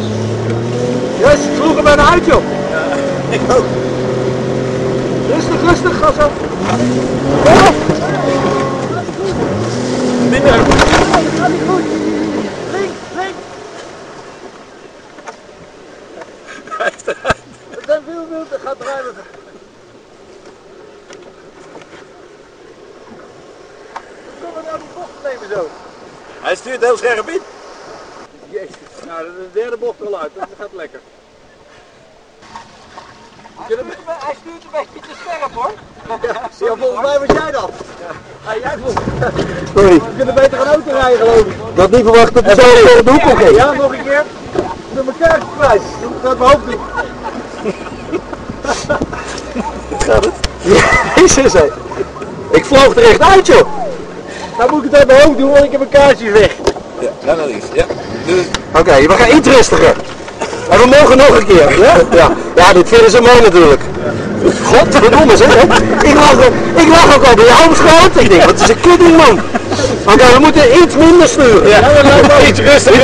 Yes, ik sloeg hem bijna uit, joh. ik ook. Rustig, rustig, gas op. Ja. Minder. Gaat niet goed. Links, links. Het zijn veel wild, het gaat eruit. Kom maar nou die bocht nemen zo. Hij stuurt heel scherp in. Jezus, nou de derde bocht al uit, dat gaat lekker. Hij stuurt, een, hij stuurt een beetje te scherp hoor. Ja, volgens mij was jij dat. Ja, jij vond Sorry. We kunnen beter een auto rijden geloof ik. Had niet verwacht dat hij zo de hoek kon geven. Ja, nog een keer. Doe mijn kaartprijs. Dat gaat mijn hoofd doen. Gaat het? Jezus, hé. Ik vloog er echt uit, joh. Dan moet ik het uit mijn hoofd doen, want ik heb een kaartje weg. Ja, ga naar links. Ja. Oké, we gaan iets rustiger. En we mogen nog een keer. Ja, ja. ja dit vinden ze mooi natuurlijk. Godverdomme zeg. hè. Ik lag, ik lag ook al bij jou schoot. Ik denk, wat is een kudding man. Oké, we moeten iets minder sturen. ja, iets rustiger.